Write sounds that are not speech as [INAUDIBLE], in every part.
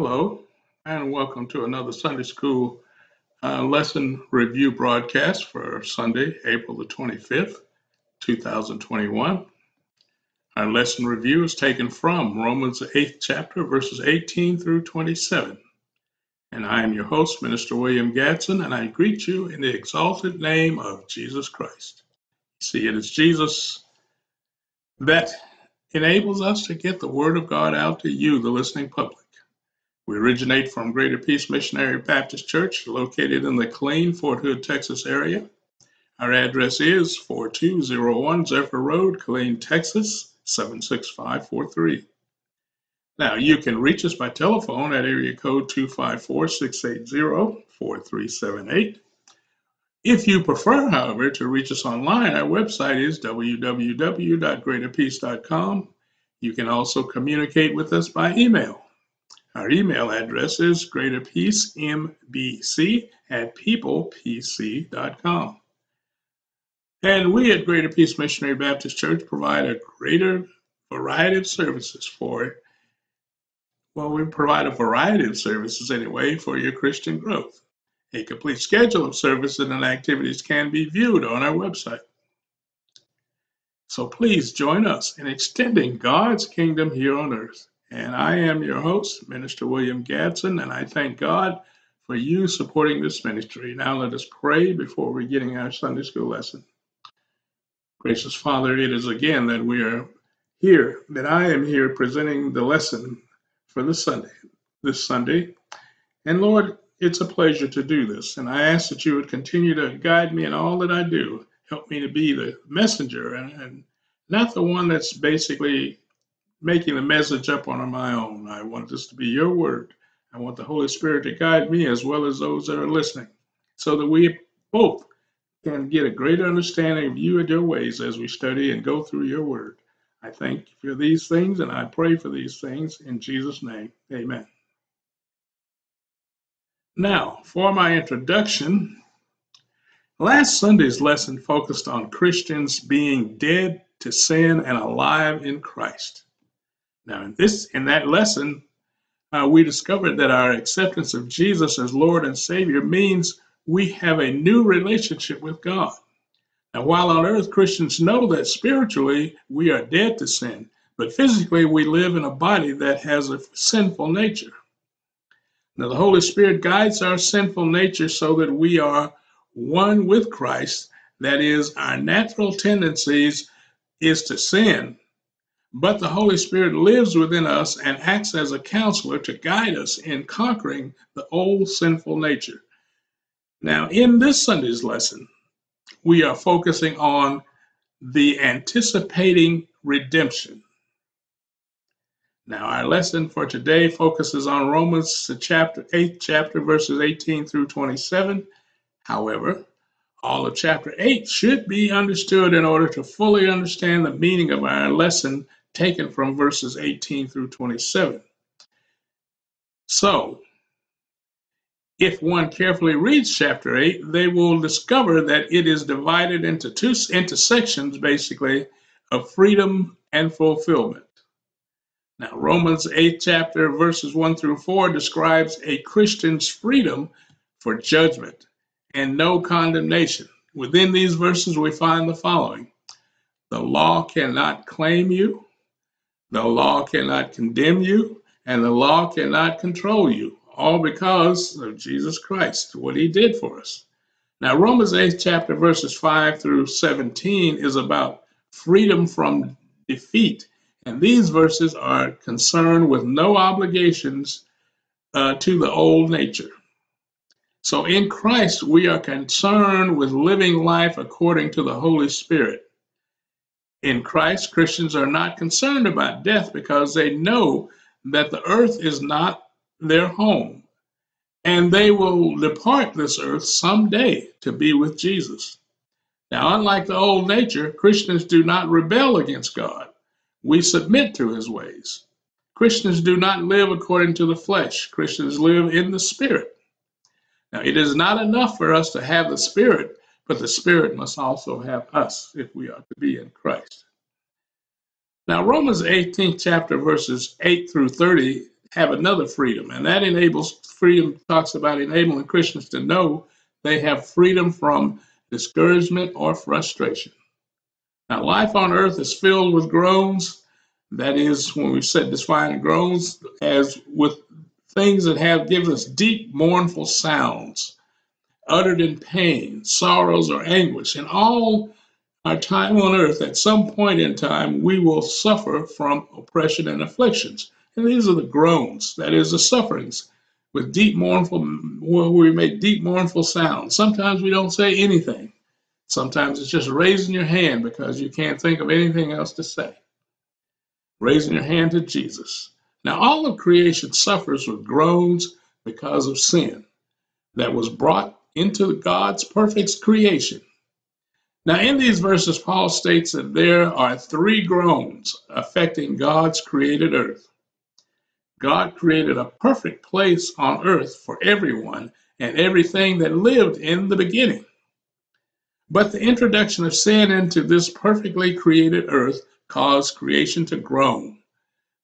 Hello, and welcome to another Sunday School uh, lesson review broadcast for Sunday, April the 25th, 2021. Our lesson review is taken from Romans, the 8th chapter, verses 18 through 27. And I am your host, Minister William Gadson, and I greet you in the exalted name of Jesus Christ. See, it is Jesus that enables us to get the Word of God out to you, the listening public. We originate from Greater Peace Missionary Baptist Church, located in the Killeen, Fort Hood, Texas area. Our address is 4201 Zephyr Road, Killeen, Texas 76543. Now, you can reach us by telephone at area code 254 680 4378. If you prefer, however, to reach us online, our website is www.greaterpeace.com. You can also communicate with us by email. Our email address is greaterpeacembc at peoplepc.com. And we at Greater Peace Missionary Baptist Church provide a greater variety of services for, well, we provide a variety of services anyway for your Christian growth. A complete schedule of services and activities can be viewed on our website. So please join us in extending God's kingdom here on earth. And I am your host, Minister William Gadson, and I thank God for you supporting this ministry. Now let us pray before beginning our Sunday school lesson. Gracious Father, it is again that we are here, that I am here presenting the lesson for this Sunday, this Sunday. And Lord, it's a pleasure to do this. And I ask that you would continue to guide me in all that I do. Help me to be the messenger and, and not the one that's basically making the message up on my own. I want this to be your word. I want the Holy Spirit to guide me as well as those that are listening so that we both can get a greater understanding of you and your ways as we study and go through your word. I thank you for these things and I pray for these things in Jesus' name. Amen. Now, for my introduction, last Sunday's lesson focused on Christians being dead to sin and alive in Christ. Now, in this in that lesson, uh, we discovered that our acceptance of Jesus as Lord and Savior means we have a new relationship with God. Now, while on earth Christians know that spiritually we are dead to sin, but physically we live in a body that has a sinful nature. Now, the Holy Spirit guides our sinful nature so that we are one with Christ. That is, our natural tendencies is to sin, but the Holy Spirit lives within us and acts as a counselor to guide us in conquering the old sinful nature. Now, in this Sunday's lesson, we are focusing on the anticipating redemption. Now, our lesson for today focuses on Romans chapter 8, chapter verses 18 through 27. However, all of chapter 8 should be understood in order to fully understand the meaning of our lesson taken from verses 18 through 27. So, if one carefully reads chapter 8, they will discover that it is divided into two into sections basically of freedom and fulfillment. Now, Romans 8 chapter verses 1 through 4 describes a Christian's freedom for judgment and no condemnation. Within these verses, we find the following The law cannot claim you, the law cannot condemn you, and the law cannot control you, all because of Jesus Christ, what he did for us. Now, Romans 8, chapter verses 5 through 17 is about freedom from defeat. And these verses are concerned with no obligations uh, to the old nature. So in Christ, we are concerned with living life according to the Holy Spirit in Christ, Christians are not concerned about death because they know that the earth is not their home and they will depart this earth someday to be with Jesus. Now, unlike the old nature, Christians do not rebel against God. We submit to his ways. Christians do not live according to the flesh. Christians live in the spirit. Now, it is not enough for us to have the spirit but the Spirit must also have us if we are to be in Christ. Now, Romans 18th chapter, verses 8 through 30 have another freedom, and that enables freedom, talks about enabling Christians to know they have freedom from discouragement or frustration. Now, life on earth is filled with groans. That is, when we said define groans as with things that have given us deep, mournful sounds, uttered in pain, sorrows, or anguish. In all our time on earth, at some point in time, we will suffer from oppression and afflictions. And these are the groans, that is, the sufferings, with deep mournful, where we make deep mournful sounds. Sometimes we don't say anything. Sometimes it's just raising your hand because you can't think of anything else to say. Raising your hand to Jesus. Now, all of creation suffers with groans because of sin that was brought into God's perfect creation. Now, in these verses, Paul states that there are three groans affecting God's created earth. God created a perfect place on earth for everyone and everything that lived in the beginning. But the introduction of sin into this perfectly created earth caused creation to groan,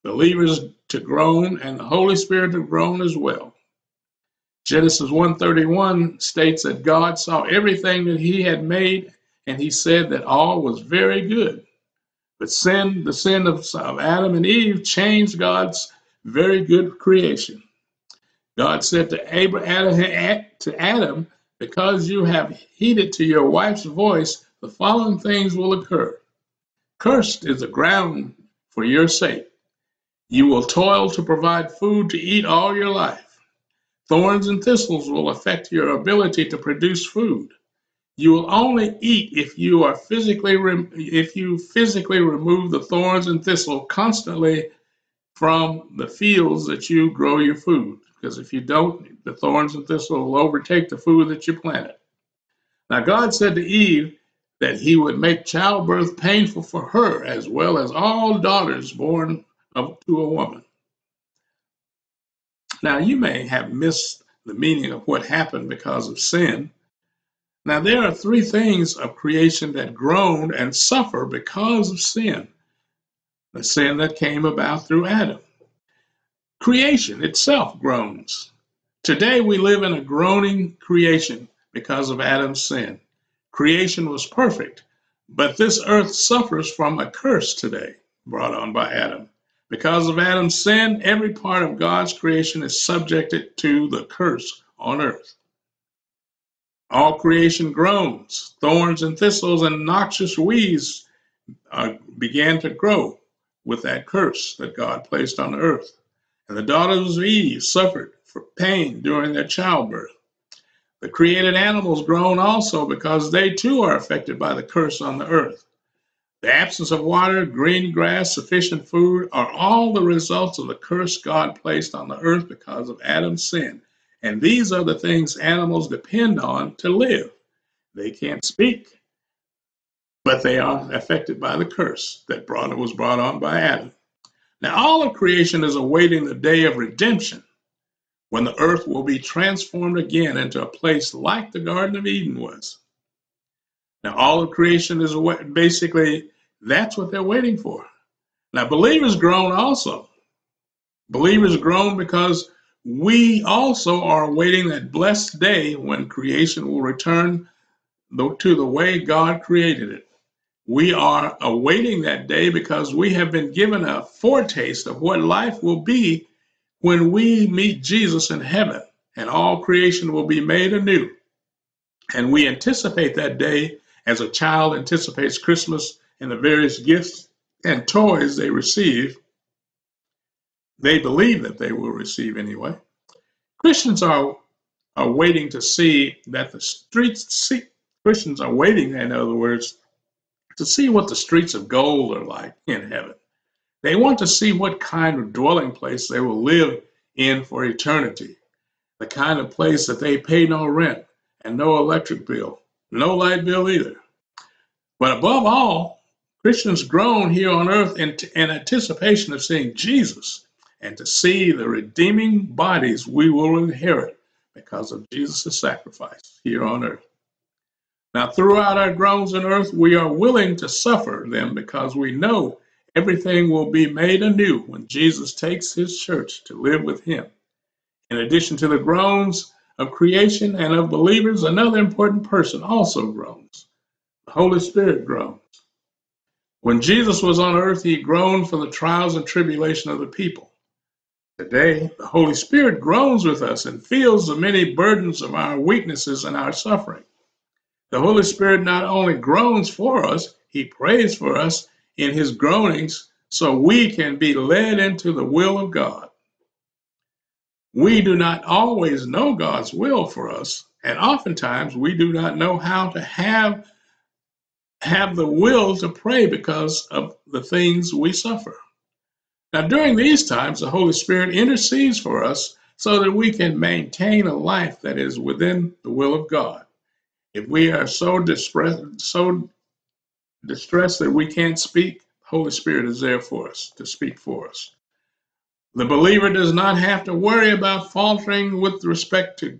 believers to groan, and the Holy Spirit to groan as well. Genesis 1:31 states that God saw everything that he had made and he said that all was very good. But sin, the sin of, of Adam and Eve changed God's very good creation. God said to Abraham, to Adam, because you have heeded to your wife's voice, the following things will occur. Cursed is the ground for your sake. You will toil to provide food to eat all your life. Thorns and thistles will affect your ability to produce food. You will only eat if you are physically if you physically remove the thorns and thistle constantly from the fields that you grow your food. Because if you don't, the thorns and thistle will overtake the food that you planted. Now, God said to Eve that he would make childbirth painful for her as well as all daughters born of, to a woman. Now, you may have missed the meaning of what happened because of sin. Now, there are three things of creation that groan and suffer because of sin. The sin that came about through Adam. Creation itself groans. Today we live in a groaning creation because of Adam's sin. Creation was perfect, but this earth suffers from a curse today brought on by Adam. Because of Adam's sin, every part of God's creation is subjected to the curse on earth. All creation groans. Thorns and thistles and noxious weeds uh, began to grow with that curse that God placed on earth. And the daughters of Eve suffered for pain during their childbirth. The created animals groan also because they too are affected by the curse on the earth. The absence of water, green grass, sufficient food are all the results of the curse God placed on the earth because of Adam's sin. And these are the things animals depend on to live. They can't speak, but they are affected by the curse that brought, was brought on by Adam. Now, all of creation is awaiting the day of redemption when the earth will be transformed again into a place like the Garden of Eden was. Now, all of creation is basically that's what they're waiting for. Now, believers groan also. Believers groan because we also are awaiting that blessed day when creation will return to the way God created it. We are awaiting that day because we have been given a foretaste of what life will be when we meet Jesus in heaven and all creation will be made anew. And we anticipate that day as a child anticipates Christmas and the various gifts and toys they receive. They believe that they will receive anyway. Christians are, are waiting to see that the streets, see, Christians are waiting, in other words, to see what the streets of gold are like in heaven. They want to see what kind of dwelling place they will live in for eternity. The kind of place that they pay no rent and no electric bill, no light bill either. But above all, Christians groan here on earth in, in anticipation of seeing Jesus and to see the redeeming bodies we will inherit because of Jesus' sacrifice here on earth. Now, throughout our groans on earth, we are willing to suffer them because we know Everything will be made anew when Jesus takes his church to live with him. In addition to the groans of creation and of believers, another important person also groans. The Holy Spirit groans. When Jesus was on earth, he groaned for the trials and tribulation of the people. Today, the Holy Spirit groans with us and feels the many burdens of our weaknesses and our suffering. The Holy Spirit not only groans for us, he prays for us in his groanings so we can be led into the will of God. We do not always know God's will for us, and oftentimes we do not know how to have have the will to pray because of the things we suffer. Now, during these times, the Holy Spirit intercedes for us so that we can maintain a life that is within the will of God. If we are so distressed, so distressed that we can't speak, the Holy Spirit is there for us to speak for us. The believer does not have to worry about faltering with respect to,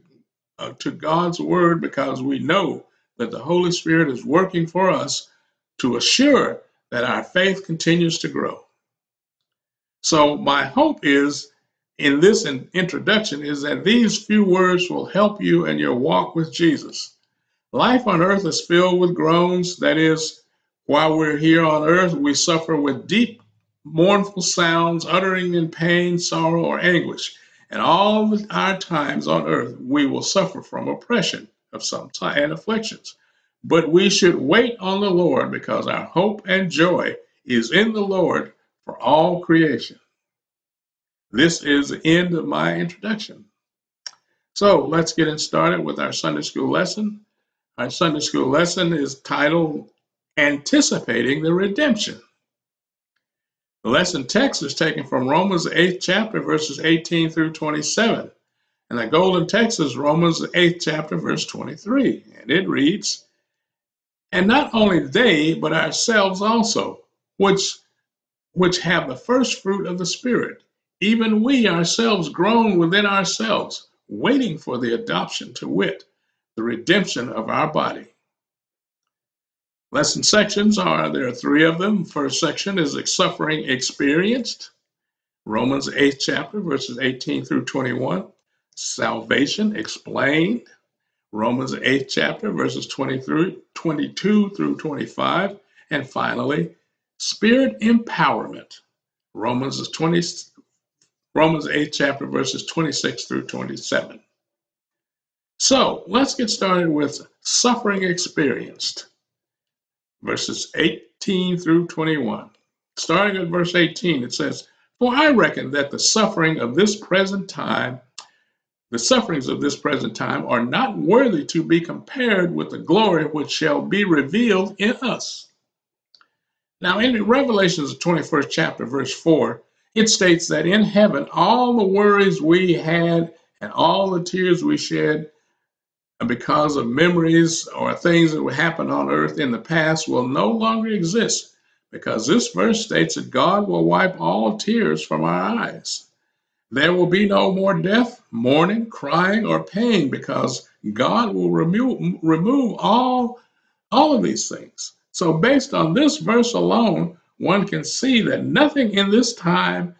uh, to God's word because we know that the Holy Spirit is working for us to assure that our faith continues to grow. So, my hope is in this introduction is that these few words will help you in your walk with Jesus. Life on earth is filled with groans, that is, while we're here on earth, we suffer with deep, mournful sounds, uttering in pain, sorrow, or anguish. And all our times on earth, we will suffer from oppression of some time and afflictions. But we should wait on the Lord because our hope and joy is in the Lord for all creation. This is the end of my introduction. So let's get started with our Sunday school lesson. Our Sunday school lesson is titled anticipating the redemption. The lesson text is taken from Romans 8th chapter, verses 18 through 27. And the golden text is Romans 8th chapter, verse 23. And it reads, And not only they, but ourselves also, which, which have the first fruit of the Spirit, even we ourselves groan within ourselves, waiting for the adoption to wit, the redemption of our body. Lesson sections are there are three of them. First section is suffering experienced, Romans 8th chapter, verses 18 through 21. Salvation explained, Romans 8th chapter, verses 23, 22 through 25. And finally, spirit empowerment, Romans 20, Romans 8th chapter, verses 26 through 27. So let's get started with suffering experienced verses 18 through 21. Starting at verse 18, it says, For I reckon that the suffering of this present time, the sufferings of this present time, are not worthy to be compared with the glory which shall be revealed in us. Now, in Revelation's 21st chapter, verse 4, it states that in heaven, all the worries we had and all the tears we shed and because of memories or things that would happen on earth in the past will no longer exist because this verse states that God will wipe all tears from our eyes. There will be no more death, mourning, crying, or pain because God will remove, remove all, all of these things. So, based on this verse alone, one can see that nothing in this time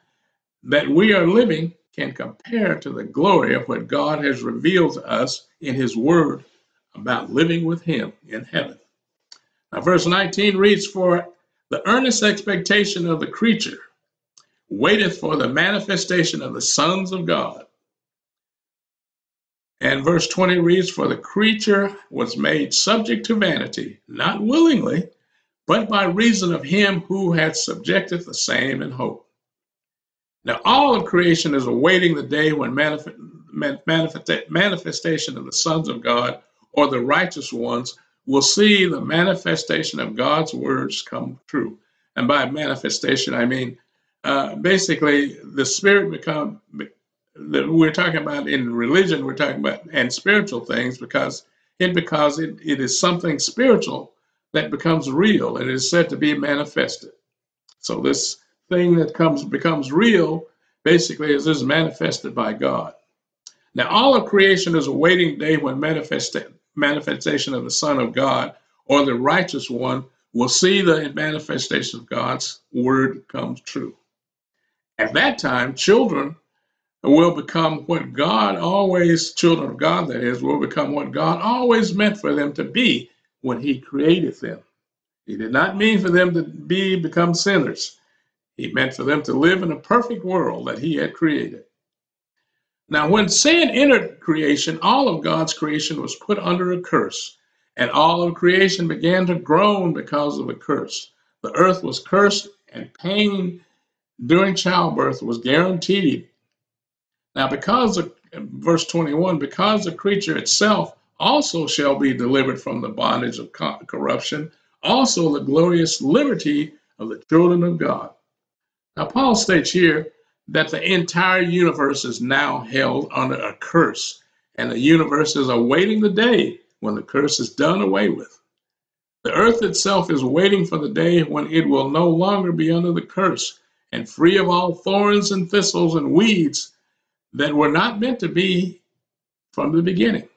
that we are living can compare to the glory of what God has revealed to us in His Word about living with Him in heaven. Now, verse 19 reads, For the earnest expectation of the creature waiteth for the manifestation of the sons of God. And verse 20 reads, For the creature was made subject to vanity, not willingly, but by reason of him who had subjected the same in hope now, all of creation is awaiting the day when manifest, manifest, manifestation of the sons of God or the righteous ones will see the manifestation of God's words come true. And by manifestation, I mean uh, basically the spirit become that we're talking about in religion, we're talking about and spiritual things because it because it, it is something spiritual that becomes real and is said to be manifested. So this thing that comes becomes real basically is this manifested by God. Now, all of creation is a waiting day when manifest, manifestation of the Son of God or the righteous one will see the manifestation of God's word come true. At that time, children will become what God always, children of God that is, will become what God always meant for them to be when He created them. He did not mean for them to be become sinners. He meant for them to live in a perfect world that He had created. Now, when sin entered creation, all of God's creation was put under a curse, and all of creation began to groan because of the curse. The earth was cursed, and pain during childbirth was guaranteed now, because of verse 21, because the creature itself also shall be delivered from the bondage of corruption, also the glorious liberty of the children of God. Now, Paul states here that the entire universe is now held under a curse, and the universe is awaiting the day when the curse is done away with. The earth itself is waiting for the day when it will no longer be under the curse and free of all thorns and thistles and weeds that were not meant to be from the beginning.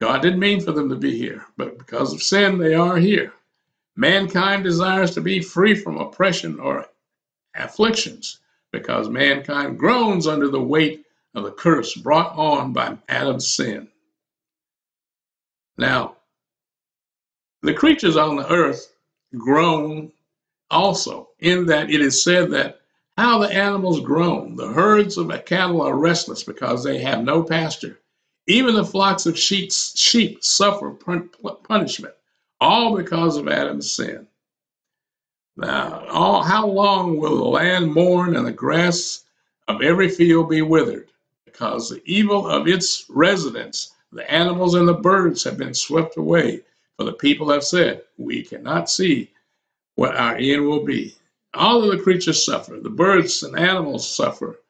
God didn't mean for them to be here, but because of sin, they are here. Mankind desires to be free from oppression or afflictions because mankind groans under the weight of the curse brought on by Adam's sin. Now, the creatures on the earth groan also, in that it is said that how the animals groan. The herds of cattle are restless because they have no pasture. Even the flocks of sheep, suffer punishment, all because of Adam's sin. Now, all, how long will the land mourn and the grass of every field be withered? Because the evil of its residents, the animals and the birds, have been swept away. For the people have said, We cannot see what our end will be. All of the creatures suffer. The birds and animals suffer.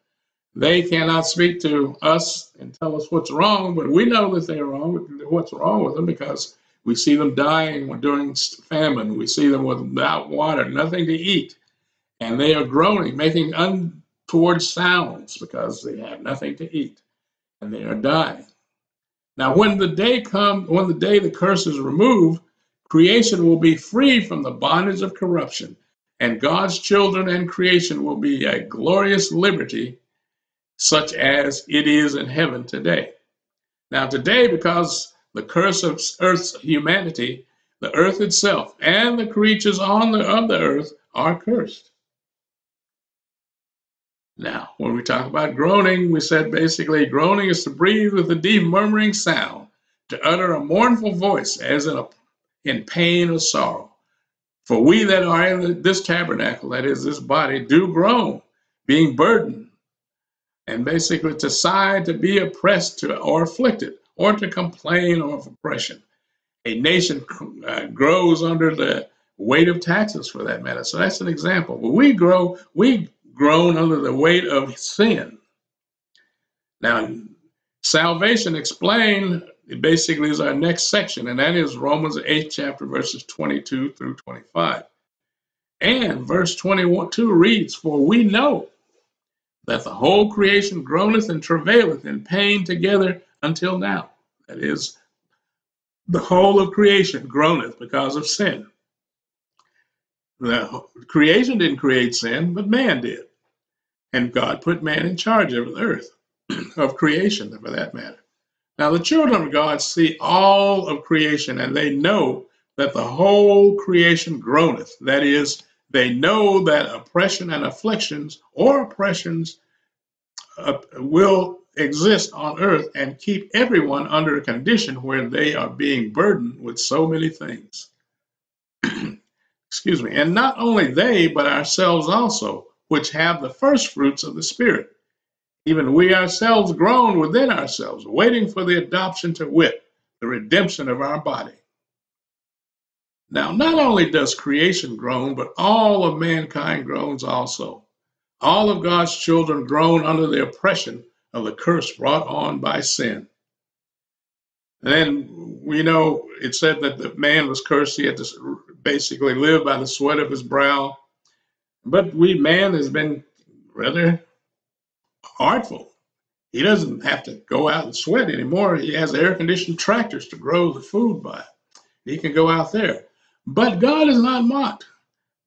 They cannot speak to us and tell us what's wrong, but we know that they're wrong. What's wrong with them because we see them dying during famine. We see them without water, nothing to eat, and they are groaning, making untoward sounds because they have nothing to eat, and they are dying. Now, when the day come, when the day the curse is removed, creation will be free from the bondage of corruption and God's children and creation will be a glorious liberty, such as it is in heaven today. Now, today, because the curse of earth's humanity, the earth itself and the creatures on the, on the earth are cursed. Now, when we talk about groaning, we said basically groaning is to breathe with a deep murmuring sound, to utter a mournful voice as in, a, in pain or sorrow. For we that are in this tabernacle, that is this body, do groan, being burdened, and basically to sigh, to be oppressed to, or afflicted, or to complain of oppression. A nation uh, grows under the weight of taxes, for that matter. So that's an example. But we grow, we groan under the weight of sin. Now, salvation explained it basically is our next section, and that is Romans 8 chapter verses 22 through 25. And verse 22 reads, For we know that the whole creation groaneth and travaileth in pain together until now. That is, the whole of creation groaneth because of sin. The creation didn't create sin, but man did. And God put man in charge of the earth, [CLEARS THROAT] of creation for that matter. Now, the children of God see all of creation and they know that the whole creation groaneth. That is, they know that oppression and afflictions or oppressions uh, will exist on earth and keep everyone under a condition where they are being burdened with so many things. [CLEARS THROAT] Excuse me. And not only they, but ourselves also, which have the first fruits of the Spirit even we ourselves groan within ourselves, waiting for the adoption to wit, the redemption of our body. Now, not only does creation groan, but all of mankind groans also. All of God's children groan under the oppression of the curse brought on by sin. And then we know it said that the man was cursed. He had to basically live by the sweat of his brow. But we, man, has been rather artful. He doesn't have to go out and sweat anymore. He has air conditioned tractors to grow the food by. He can go out there. But God is not mocked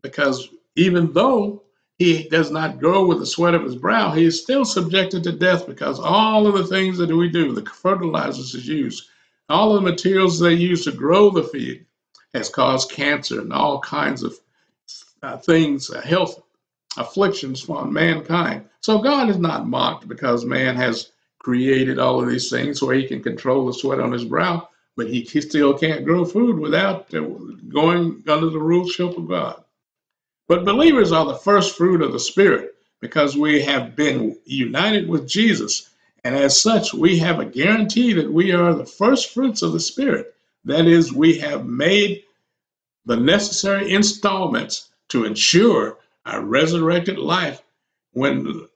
because even though he does not grow with the sweat of his brow, he is still subjected to death because all of the things that we do, the fertilizers is used, all of the materials they use to grow the feed has caused cancer and all kinds of uh, things, uh, health afflictions on mankind. So God is not mocked because man has created all of these things where he can control the sweat on his brow, but he, he still can't grow food without going under the ruleship of God. But believers are the first fruit of the Spirit because we have been united with Jesus. And as such, we have a guarantee that we are the first fruits of the Spirit. That is, we have made the necessary installments to ensure our resurrected life when,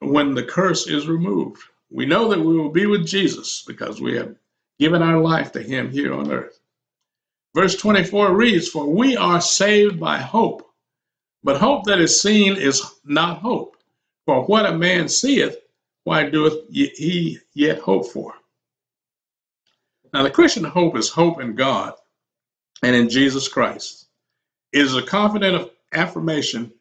when the curse is removed. We know that we will be with Jesus because we have given our life to Him here on earth. Verse 24 reads, For we are saved by hope. But hope that is seen is not hope. For what a man seeth, why doeth he yet hope for? Now, the Christian hope is hope in God and in Jesus Christ. It is a confident affirmation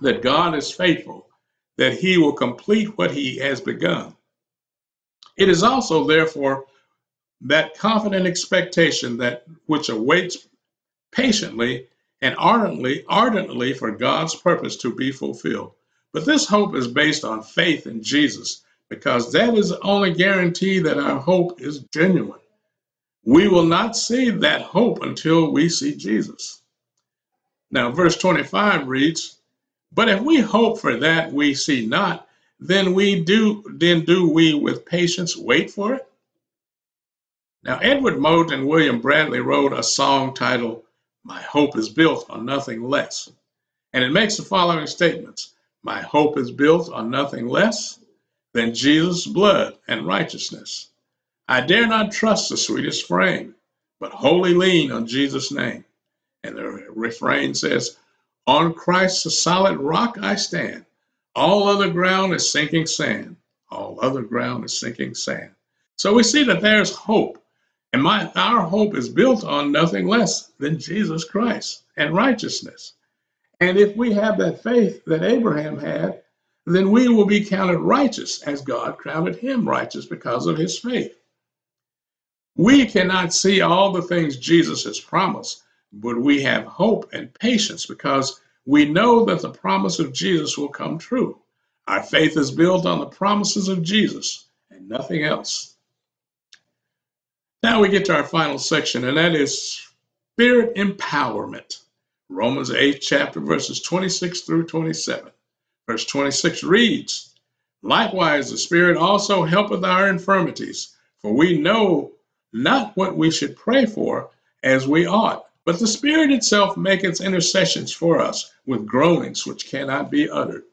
that God is faithful, that he will complete what he has begun. It is also, therefore, that confident expectation that which awaits patiently and ardently, ardently for God's purpose to be fulfilled. But this hope is based on faith in Jesus because that is the only guarantee that our hope is genuine. We will not see that hope until we see Jesus. Now, verse 25 reads, But if we hope for that we see not, then we do then do we with patience wait for it? Now, Edward Mote and William Bradley wrote a song titled my hope is built on nothing less. And it makes the following statements My hope is built on nothing less than Jesus' blood and righteousness. I dare not trust the sweetest frame, but wholly lean on Jesus' name. And the refrain says, On Christ the solid rock I stand. All other ground is sinking sand. All other ground is sinking sand. So we see that there's hope and my our hope is built on nothing less than Jesus Christ and righteousness. And if we have that faith that Abraham had, then we will be counted righteous as God counted him righteous because of his faith. We cannot see all the things Jesus has promised, but we have hope and patience because we know that the promise of Jesus will come true. Our faith is built on the promises of Jesus and nothing else. Now we get to our final section, and that is spirit empowerment. Romans 8, chapter verses 26 through 27. Verse 26 reads, Likewise, the Spirit also helpeth our infirmities, for we know not what we should pray for as we ought. But the Spirit itself maketh intercessions for us with groanings which cannot be uttered.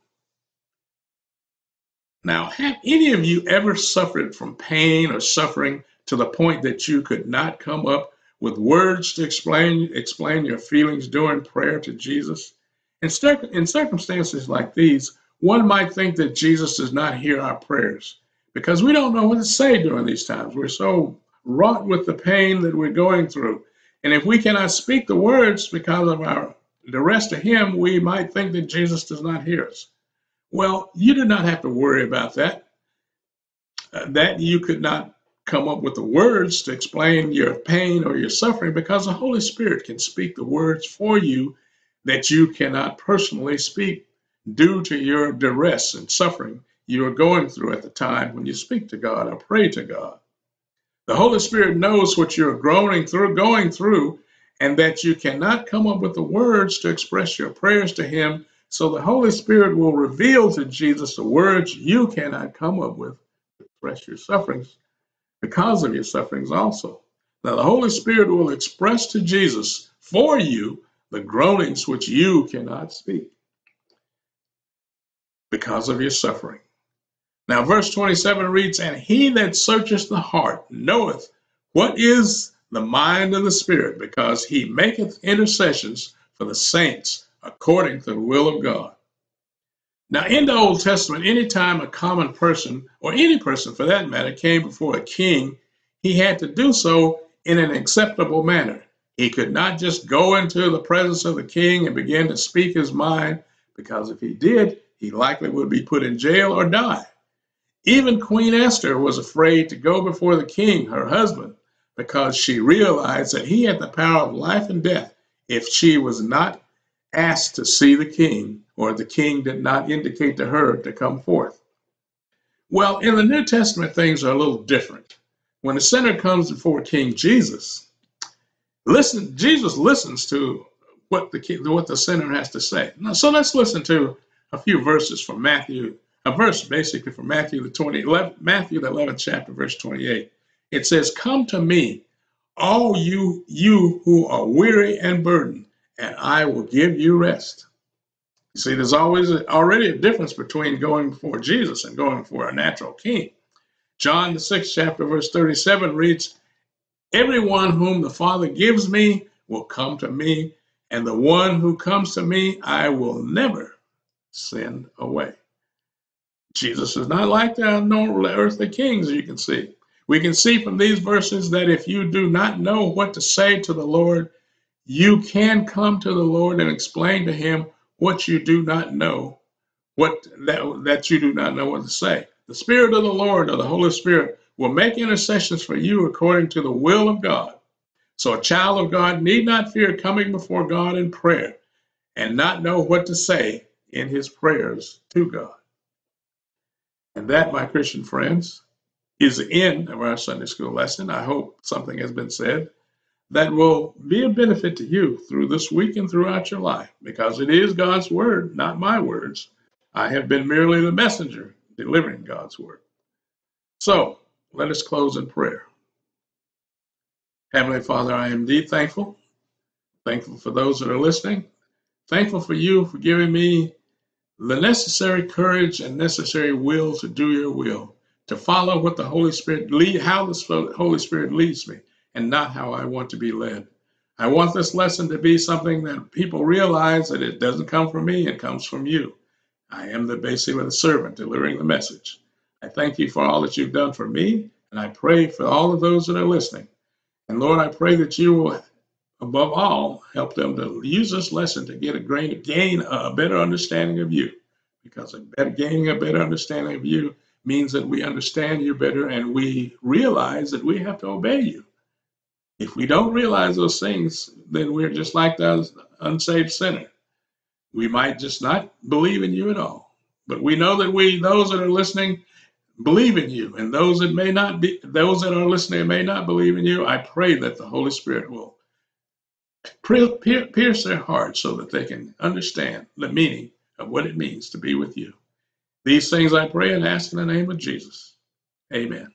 Now, have any of you ever suffered from pain or suffering to the point that you could not come up with words to explain explain your feelings during prayer to Jesus. In, in circumstances like these, one might think that Jesus does not hear our prayers because we don't know what to say during these times. We're so wrought with the pain that we're going through. And if we cannot speak the words because of our the rest of him, we might think that Jesus does not hear us. Well, you do not have to worry about that. Uh, that you could not come up with the words to explain your pain or your suffering because the Holy Spirit can speak the words for you that you cannot personally speak due to your duress and suffering you are going through at the time when you speak to God or pray to God. The Holy Spirit knows what you're groaning through, going through, and that you cannot come up with the words to express your prayers to Him. So the Holy Spirit will reveal to Jesus the words you cannot come up with to express your sufferings because of your sufferings also. Now, the Holy Spirit will express to Jesus for you the groanings which you cannot speak because of your suffering. Now, verse 27 reads, And he that searcheth the heart knoweth what is the mind of the Spirit, because he maketh intercessions for the saints according to the will of God. Now, in the Old Testament, anytime a common person, or any person for that matter, came before a king, he had to do so in an acceptable manner. He could not just go into the presence of the king and begin to speak his mind, because if he did, he likely would be put in jail or die. Even Queen Esther was afraid to go before the king, her husband, because she realized that he had the power of life and death if she was not asked to see the king or the king did not indicate to her to come forth. Well, in the New Testament, things are a little different. When the sinner comes before King Jesus, listen, Jesus listens to what the what the sinner has to say. Now, so let's listen to a few verses from Matthew, a verse basically from Matthew the 20, 11, Matthew the 11th chapter, verse 28. It says, "Come to me, all you you who are weary and burdened, and I will give you rest." You see, there's always already a difference between going for Jesus and going for a natural king. John, the sixth chapter, verse 37 reads, Everyone whom the Father gives me will come to me, and the one who comes to me I will never send away. Jesus is not like the normal earthly kings, you can see. We can see from these verses that if you do not know what to say to the Lord, you can come to the Lord and explain to him what you do not know, what that, that you do not know what to say. The Spirit of the Lord or the Holy Spirit will make intercessions for you according to the will of God. So a child of God need not fear coming before God in prayer and not know what to say in his prayers to God. And that, my Christian friends, is the end of our Sunday school lesson. I hope something has been said that will be a benefit to you through this week and throughout your life because it is God's word, not my words. I have been merely the messenger delivering God's word. So let us close in prayer. Heavenly Father, I am indeed thankful. Thankful for those that are listening. Thankful for you for giving me the necessary courage and necessary will to do your will, to follow what the Holy Spirit lead, how the Holy Spirit leads me and not how I want to be led. I want this lesson to be something that people realize that it doesn't come from me, it comes from you. I am the basically the servant delivering the message. I thank you for all that you've done for me, and I pray for all of those that are listening. And Lord, I pray that you will, above all, help them to use this lesson to get a gain a better understanding of you, because a better, gaining a better understanding of you means that we understand you better and we realize that we have to obey you. If we don't realize those things, then we're just like the unsaved sinner. We might just not believe in you at all. But we know that we, those that are listening, believe in you. And those that may not be, those that are listening may not believe in you, I pray that the Holy Spirit will pierce their hearts so that they can understand the meaning of what it means to be with you. These things I pray and ask in the name of Jesus. Amen.